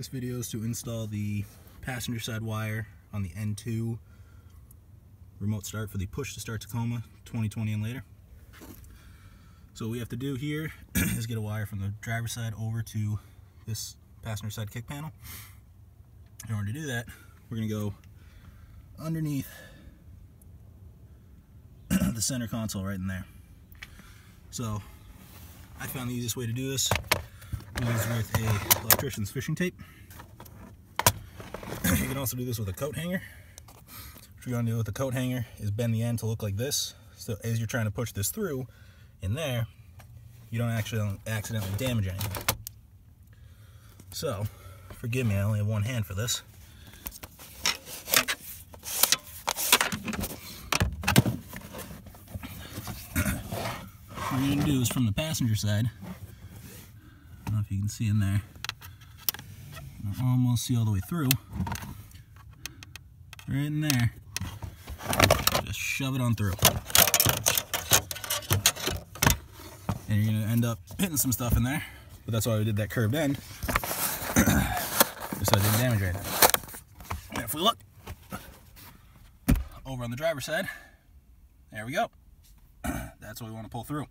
This video is to install the passenger side wire on the N2 remote start for the push to start Tacoma 2020 and later. So what we have to do here is get a wire from the driver's side over to this passenger side kick panel. In order to do that, we're going to go underneath the center console right in there. So I found the easiest way to do this is with a electrician's fishing tape. you can also do this with a coat hanger. What you're to do with the coat hanger is bend the end to look like this. So as you're trying to push this through in there, you don't actually accidentally damage anything. So, forgive me, I only have one hand for this. What you're to do is from the passenger side, I don't know if you can see in there, almost see all the way through, right in there, just shove it on through. And you're to end up hitting some stuff in there, but that's why we did that curved end, just so it didn't damage anything. And if we look over on the driver's side, there we go. That's what we want to pull through.